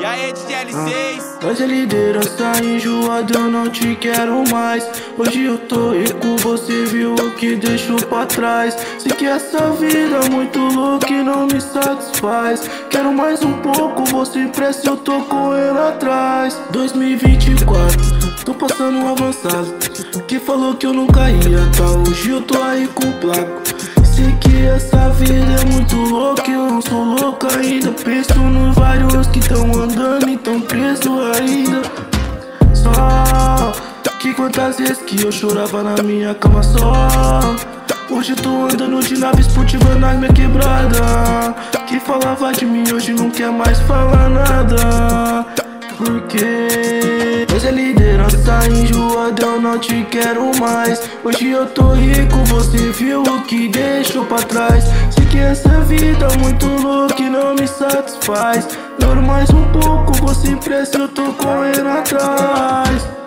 Diretamente de L6 Nós é liderança enjoada, eu não te quero mais. Hoje eu tô rico, você viu o que deixou pra trás. Sei que essa vida é muito louca e não me satisfaz. Quero mais um pouco, você empresta, eu tô correndo atrás. 2024, tô passando avançado. Que falou que eu nunca ia, tá? Hoje eu tô aí com placo. Sei que essa vida é muito louca, eu não sou louco ainda. Penso nos vários que tão e tão preso ainda. Só que quantas vezes que eu chorava na minha cama só? Hoje tô andando de nave esportiva na minha quebrada Que falava de mim hoje não quer mais falar nada. Porque Hoje é liderança enjoada, eu não te quero mais. Hoje eu tô rico, você viu o que deixou pra trás. Sei que essa vida é muito satisfaz. Quero mais um pouco, você empresta, eu tô correndo atrás